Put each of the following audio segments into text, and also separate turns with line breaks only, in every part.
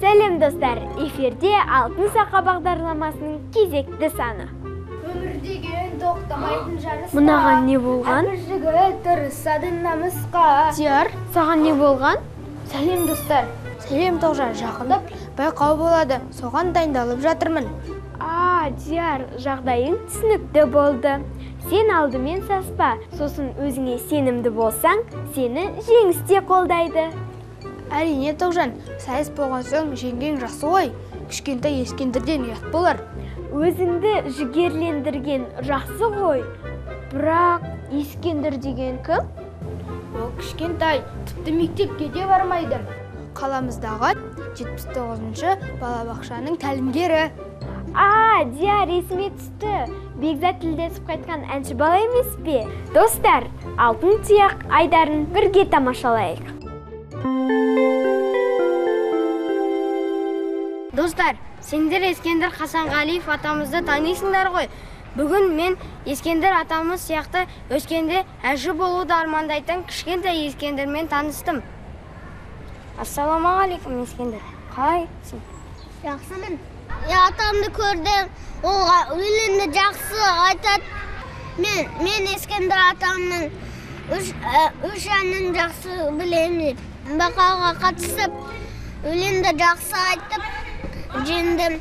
сәлем достар. Эфирде алтын сақа бағдарламасының кезекті саны.
Өмір деген тоқтамайтын жарыс
мынаған не болған?
жігіт тырысады намысқа.
Дияр саған не болған?
Сәлем достар. Сәлем тоғжан жақындап байқау болады. Соған дайындалып жатырмын.
А дияр жағдайың түсінікті болды. Сен алдымен саспа. Сосын өзіңе сенімді болсаң сені жеңіс те қолдайды.
Әрине тоғжан сайыс болған соң жеңгең жақсы ғой. Кішкентай ескендірден ұят болар.
Өзіңді жігерлендірген жақсы ғой. Бірақ ескендір деген кім?
Ол кішкентай тіпті мектепке де бармайды. Қаламыздағы 79-шы балабақшаның тәлімгері.
А диар есіме түсті. Бекзат тілдесіп қайтқан әнші бала емес пе? Достар алтын тұяқ айдарын бірге тамашалайық.
Достар сендер ескендір хасанғалиев атамызды танисыңдар ғой. Бүгін мен ескендір атамыз сияқты өскенде әжі болуды армандайтын кішкентай ескендірмен таныстым. Ассалаумағалейкум ескендір қалайсың
жақсымын я атамды көрдім ол өлеңді жақсы айтады мен мен ескендір атамның үш, ә, үш әнін жақсы білемін. Байқауға қатысып өлеңді жақсы айтып жеңдім.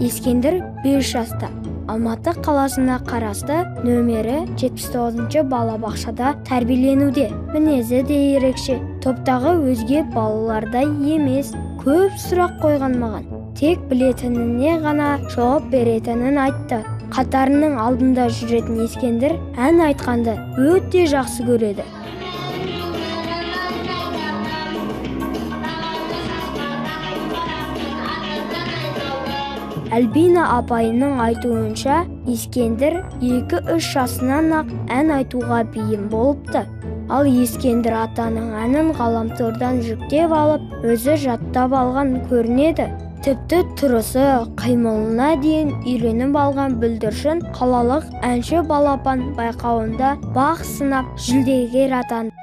Ескендір 5 жаста. Алматы қаласына қарасты нөмері 79-шы балабақшада тәрбиеленуде. Мінезі де ерекше. Топтағы өзге балалардай емес көп сұрақ қойған маған. Тек білетініне ғана жауап беретінін айтты. Қатарының алдында жүретін ескендір ән айтқанды өте жақсы көреді. Альбина апайының айтуынша Ескендір 2-3 жасынан ақ ән айтуға бейім болыпты. Ал Ескендір атаның әнін ғаламтордан жүктеп алып, өзі жаттап алған көрінеді. Тіпті тұрысы, қимылына дейін үйреніп алған бүлдіршін қалалық әнші балапан байқауында бақ сынап жүлдегер атанды.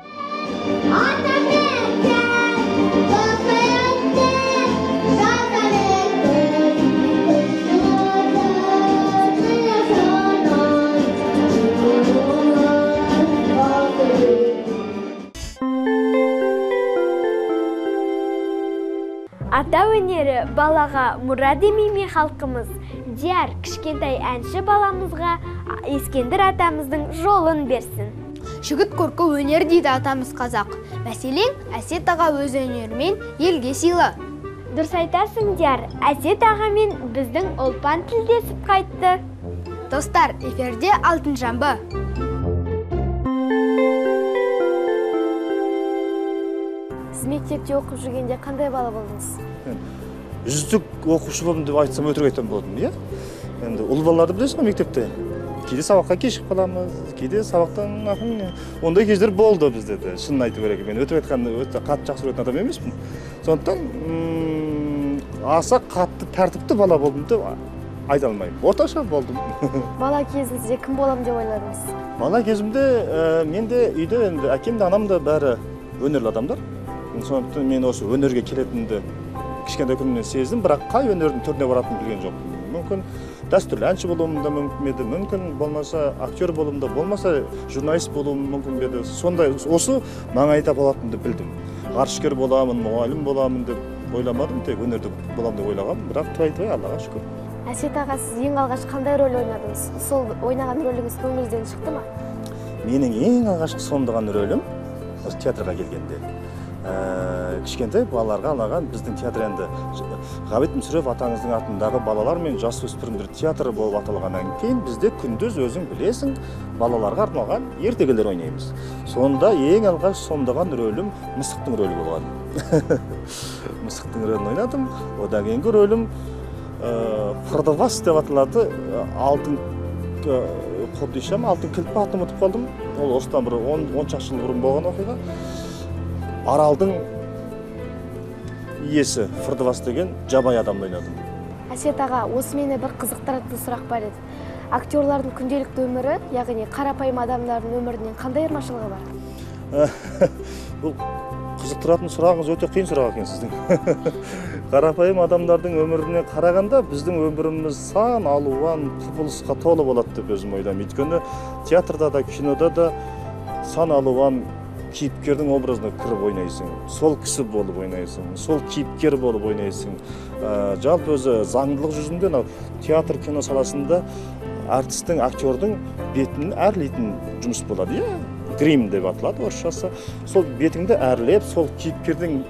Ата өнері балаға мұра демей ме халқымыз диар кішкентай әнші баламызға ескендір атамыздың жолын берсін.
Жігіт көркі өнер дейді атамыз қазақ. Мәселен әсет аға өз өнерімен елге сыйлы.
Дұрыс айтасың диар. Әсет ағамен біздің ұлпан тілдесіп қайтты.
Достар эфирде алтын жамбы.
Мектепте оқып жүргенде қандай бала болдыңыз?
Үздік оқушы болдым деп айтсам өтірік айтқан болатынмын иә? Енді ұл балаларды білесіз ғой мектепте? Кейде сабаққа кешігіп қаламыз кейде сабақтан ондай кездер болды бізде де шынын айту керек. Мен өтірік айтқанды өте қатты жақсы көретін адам емеспін. Сондықтан аса қатты тәртіпті бала болдым деп айта алмаймын. Орташа болдым.
Бала кезіңізде кім боламын деп ойладыңыз?
Бала кезімде ә, менде үйде енді әкем де анам да бәрі өнерлі адамдар. Сондықтан мен осы өнерге келетінімді кішкентай күнімнен сездім бірақ қай өнердің түріне баратынымды білген жоқпын. Мүмкін дәстүрлі әнші болуым да мүмкін еді мүмкін болмаса актер болуым да болмаса журналист болуым мүмкін бе еді. Сондай осы маңайда болатынымды білдім. Ғарышкер боламын мұғалім боламын деп ойламадым тек өнерде боламын деп ойлағанмын бірақ тыбай тыбай аллаға шүкір.
Әсет аға сіз ең алғаш қандай рөл ойнадыңыз? Сол ойнаған рөліңіз көңіліңізден шықты ма?
Менің ең алғашқы сомдаған рөлім осы театрға келгенде. Кішкентай балаларға арналған біздің театр енді. Ғабит мүсірепов атаңыздың атындағы балалар мен жасөспірімдер театры болып аталғаннан кейін бізде күндіз өзің білесің балаларға арналған ертегілер ойнаймыз. Сонда ең алғаш сомдаған рөлім мысықтың рөлі болған. Мысықтың рөлін ойнадым. Одан кейінгі рөлім ә, продавас деп аталады. Алтын ә, қобдиша ма алтын кілт па атын ұмытып қалдым. Ол осыдан бір он шақты жыл бұрын болған оқиға. Аралдың иесі фырдыбас деген жабай адамды ойнадым.
Әсет аға осы мені бір қызықтыратын сұрақ бар еді. Актерлардың күнделікті өмірі яғни қарапайым адамдардың өмірінен қандай айырмашылығы бар?
Бұл қызықтыратын сұрағыңыз өте қиын сұрақ екен сіздің. Қарапайым адамдардың өміріне қарағанда біздің өміріміз сан алуан құбылысқа толы болады деп өзім ойлаймын өйткені театрда да кинода да сан алуан кейіпкердің образына кіріп ойнайсың сол кісі болып ойнайсың сол кейіпкер болып ойнайсың. Ә, жалпы өзі заңдылық жүзінде мынау театр кино саласында әртістің актердің бетін әрлейтін жұмыс болады иә? Грим деп аталады орысшасы. Сол бетіңді әрлеп сол кейіпкердің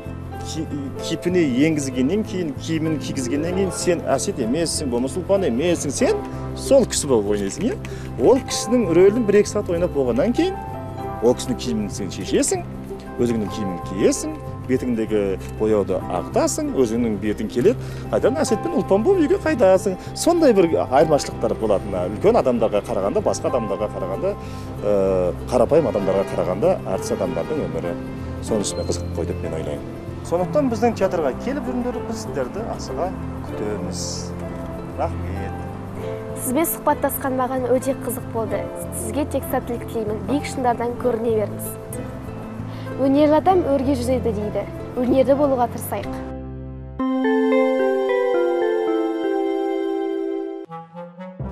кейпіне енгізгеннен кейін киімін кигізгеннен кейін сен әсет емессің болмаса ұлпан емессің сен сол кісі болып ойнайсың иә? Ол кісінің рөлін бір екі сағат ойнап болғаннан кейін ол кісінің киімін сен шешесің өзіңнің киімін киесің бетіңдегі бояуды ағытасың өзіңнің бетің келеді қайтадан әсет пен ұлпан болып үйге қайтасың сондай бір айырмашылықтар болады мына үлкен адамдарға қарағанда басқа адамдарға қарағанда ә, қарапайым адамдарға қарағанда әртіс адамдардың өмірі сонысымен қызық қой деп мен ойлаймын. Сондықтан біздің театрға келіп жүріңдер біз сіздерді асыға күтеміз. Рахмет.
Сізбен сұхбаттасқан маған өте қызық болды. Сізге тек сәттілік тілеймін. Биік шыңдардан көріне беріңіз. Өнерлі адам өрге жүзеді дейді. Өнерлі болуға тырысайық.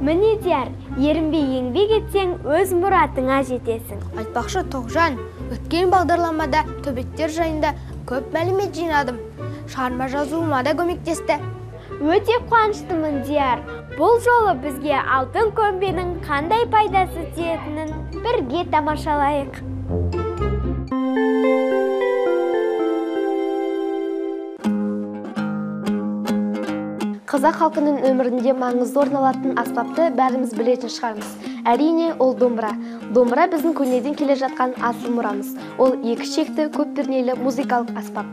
Міне дияр ерінбей еңбек етсең өз мұратыңа жетесің.
Айтпақшы тоғжан өткен бағдарламада төбеттер жайында көп мәлімет жинадым. Шығарма жазуыма да көмектесті.
Өте қуаныштымын дияр. Бұл жолы бізге алтын көмбенің қандай пайдасы тиетінін бірге тамашалайық.
Қазақ халқының өмірінде маңызды орын алатын аспапты бәріміз білетін шығармыз. Әрине ол домбыра. Домбыра біздің көнеден келе жатқан асыл мұрамыз. Ол екі шекті көп пернелі музыкалық аспап.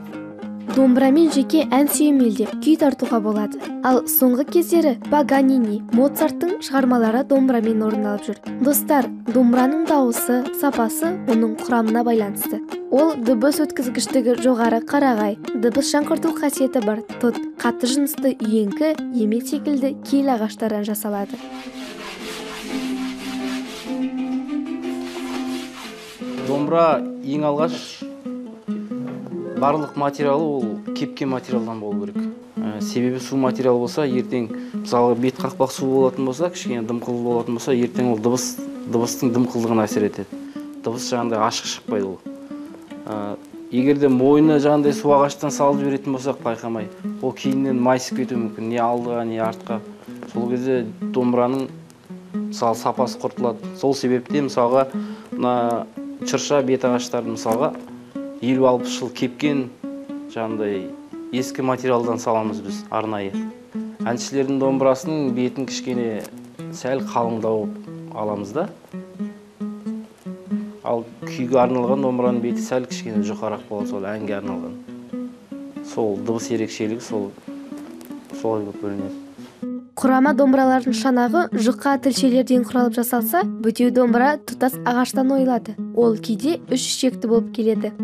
Домбырамен жеке ән сүйемелдеп күй тартуға болады. Ал соңғы кездері паганини моцарттың шығармалары домбырамен орындалып жүр. Достар домбыраның дауысы сапасы оның құрамына байланысты. Ол дыбыс өткізгіштігі жоғары қарағай дыбыс жаңғырту қасиеті бар тот қатты жынысты үйеңкі емет секілді киелі ағаштардан жасалады.
Домбыра ең алғаш барлық материалы ол кепкен материалдан болу керек. Ә, себебі су материал болса ертең мысалы бет қақпақ су болатын болса кішкене дымқыл болатын болса ертең ол дыбыс дыбыстың дымқылдығына әсер етеді. Дыбыс жаңағыдай ашық шықпайды ол. Ә, егер де мойны жаңағыдай су ағаштан салып жіберетін болсақ байқамай ол кейіннен майысып кетуі мүмкін. Не алдыға не артқа. Сол кезде домбыраның мысалы сапасы құртылады. Сол себептен мысалға мына шырша бет ағаштарын мысалға елу алпыс жыл кепкен жаңағыдай ескі материалдан саламыз біз арнайы. Әншілердің домбырасының бетін кішкене сәл қалыңдау аламыз да. Ал күйге арналған домбыраның беті сәл кішкене жұқарақ болады сол әнге арналған. Сол дыбыс ерекшелігі сол солай болып бөлінеді.
Құрама домбыралардың шанағы жұқа тілшелерден құралып жасалса бітеу домбыра тұтас ағаштан ойылады. Ол кейде үш ішекті болып келеді.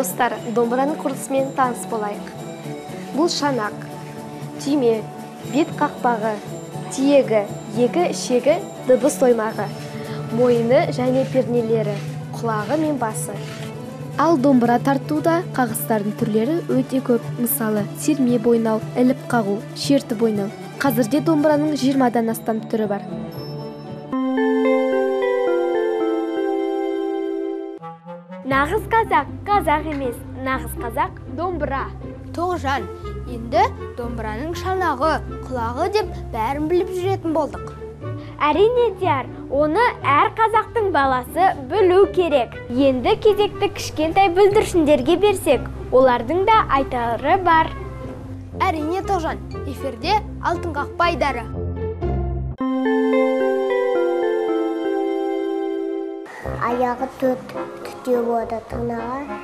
Достар домбыраның құрылысымен таныс болайық. Бұл шанақ түйме бет қақпағы тиегі екі ішегі дыбыс оймағы мойыны және пернелері құлағы мен басы. Ал домбыра тартуда қағыстардың түрлері өте көп. Мысалы серме бойнау іліп қағу шертіп ойнау қазірде домбыраның жиырмадан астам түрі бар.
Нағыз қазақ қазақ емес. Нағыз қазақ домбыра.
Тоғжан енді домбыраның шанағы құлағы деп бәрін біліп жүретін болдық.
Әрине дияр оны әр қазақтың баласы білу керек. Енді кезекті кішкентай бүлдіршіндерге берсек олардың да айтары бар.
Әрине тоғжан эфирде алтын қақпа айдары
аяғы төрт түтеу болады тырнағы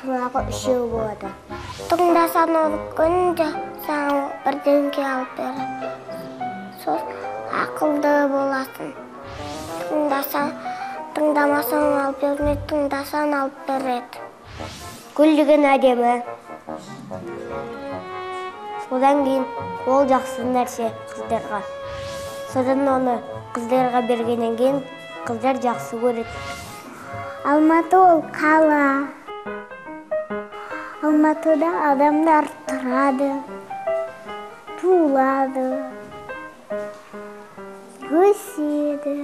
тырнағы үшеу болады тыңдасаң ол күнде саған бірдеңке алып береді сол ақылды боласың. Тыңдасаң тыңдамасаң алып бермейді тыңдасаң алып береді. Гүл деген әдемі. Одан кейін ол жақсы нәрсе қыздарға. Содан оны қыздарға бергеннен кейін қыздар жақсы көреді. Алматы ол қала. Алматыда адамдар тұрады туылады өседі.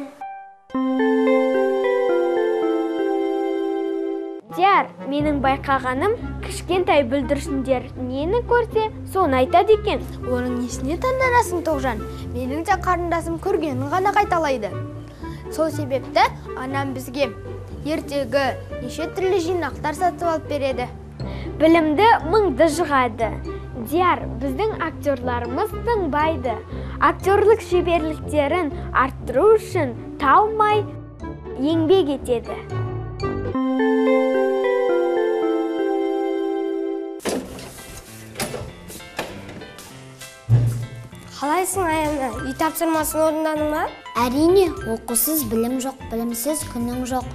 Диар менің байқағаным кішкентай бүлдіршіндер нені көрсе соны айтады екен.
Оның несіне таңданасың тоғжан? Менің де қарындасым көргенін ғана қайталайды. Сол себепті анам бізге ертегі неше түрлі жинақтар сатып алып береді.
Білімді мыңды жығады. Диар біздің актерларымыз тыңбайды актерлік шеберліктерін арттыру үшін талмай еңбек етеді.
Үй тапсырмасын орындадың ба
әрине оқусыз білім жоқ білімсіз күнің жоқ.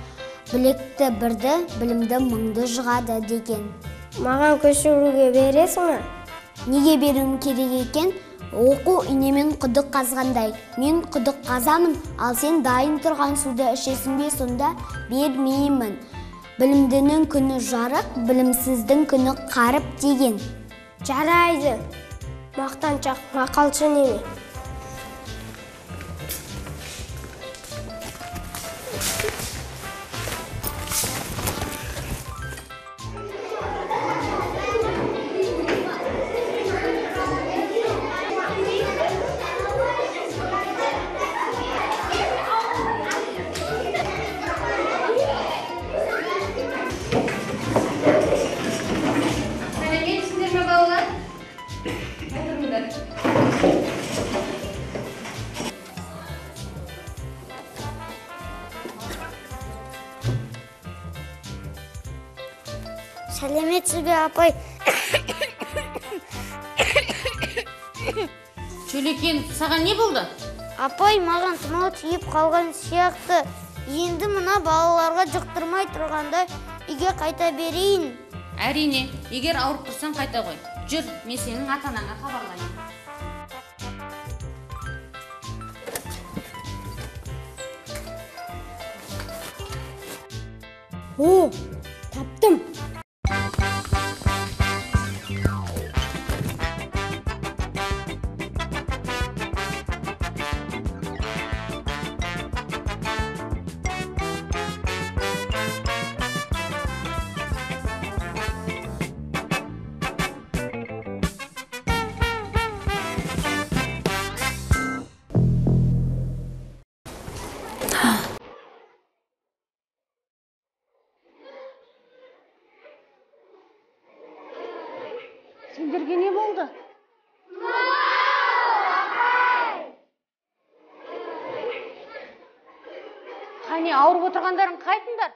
Білекті бірді білімді мыңды жығады деген.
Маған көшіруге бересің ма
неге беруім керек екен? Оқу инемен құдық қазғандай. Мен құдық қазамын ал сен дайын тұрған суды ішесің бе сонда? Бермеймін. Білімдінің күні жарық білімсіздің күні қарып деген.
Жарайды. Мақтаншақ мақалшы неме?
Thank you.
Шөлекен саған не болды?
Апай маған тұмау тиіп қалған сияқты. Енді мына балаларға жұқтырмай тұрғанда үйге қайта берейін.
Әрине егер ауырып тұрсаң қайта ғой жүр мен сенің ата анаңа хабарлайын
о таптым.
Сендерге не болды? Қане ауырып отырғандарың қайтыңдар.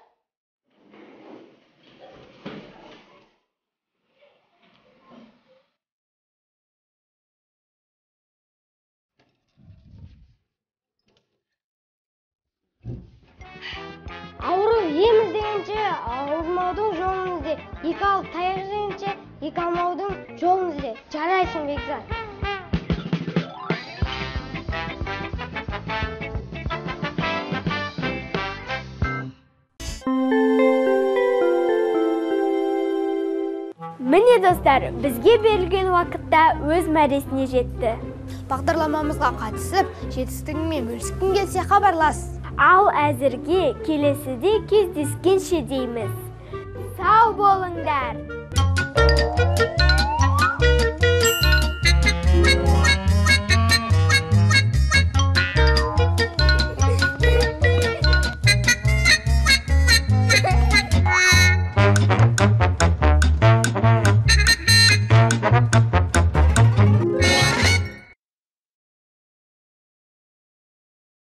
Іздегенше ауырмаудың жолын ізде екі алып таяқ жегенше екі алмаудың жолын ізде жарайсың бекзат
міне достар бізге берілген уақытта өз мәресіне жетті
бағдарламамызға қатысып жетістігіңмен бөліскің келсе хабарлас
ал әзірге келесіде кездескенше дейміз. Сау болыңдар.